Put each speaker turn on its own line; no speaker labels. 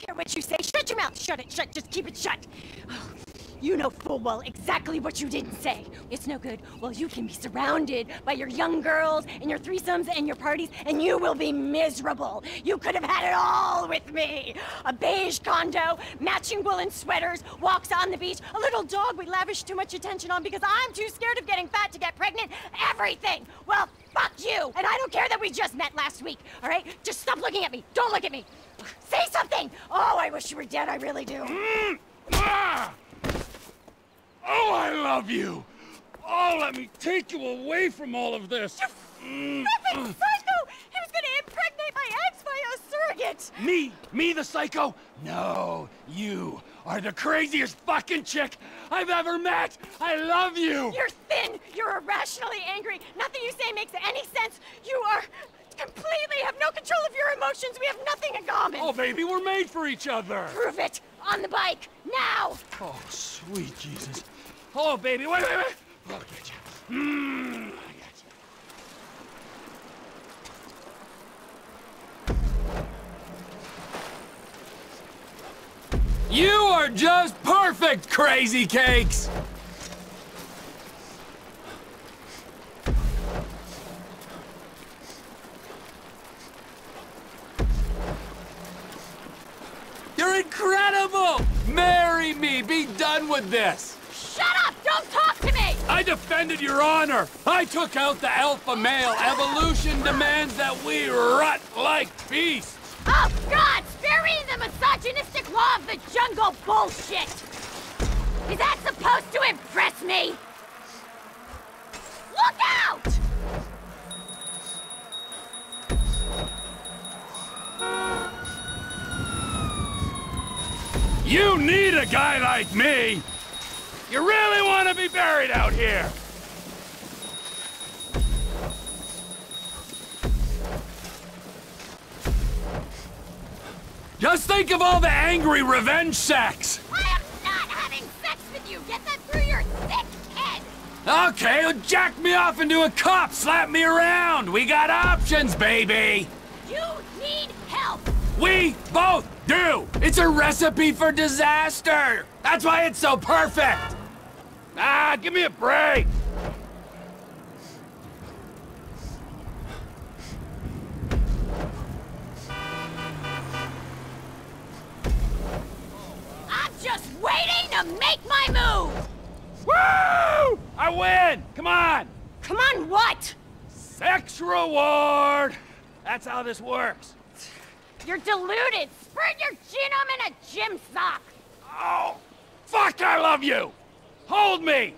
care what you say. Shut your mouth. Shut it. Shut. Just keep it shut. You know full well exactly what you didn't say. It's no good. Well, you can be surrounded by your young girls and your threesomes and your parties, and you will be miserable. You could have had it all with me. A beige condo, matching woolen sweaters, walks on the beach, a little dog we lavish too much attention on because I'm too scared of getting fat to get pregnant. Everything. Well, fuck you. And I don't care that we just met last week, all right? Just stop looking at me. Don't look at me. Something. Oh, I wish you were dead. I really do.
Mm. Ah! Oh, I love you! Oh, let me take you away from all of this!
You psycho! He was gonna impregnate my ex by a surrogate!
Me? Me the psycho? No, you are the craziest fucking chick I've ever met! I love you!
You're thin! You're irrationally angry! Nothing you say makes any sense! You are completely have no control of your emotions! We have nothing in common!
Oh, baby, we're made for each other!
Prove it! On the bike! Now!
Oh, sweet Jesus. Oh, baby, wait, wait, wait! Oh, I'll get you. Mmm, I got you. You are just perfect, Crazy Cakes! With this!
Shut up! Don't talk to me!
I defended your honor! I took out the alpha male. Evolution demands that we rut like beasts!
Oh, God! Spare me the misogynistic law of the jungle bullshit! Is that supposed to impress me? Look out!
You need a guy like me! You really want to be buried out here? Just think of all the angry revenge sex!
I am not having sex with you! Get that through your thick head!
Okay, well, jack me off into a cup, slap me around! We got options, baby!
You need help!
We both do! It's a recipe for disaster! That's why it's so perfect! Ah, give me a break!
I'm just waiting to make my move!
Woo! I win! Come on!
Come on, what?
Sex reward! That's how this works.
You're deluded! Spread your genome in a gym sock!
Oh, fuck, I love you! Hold me!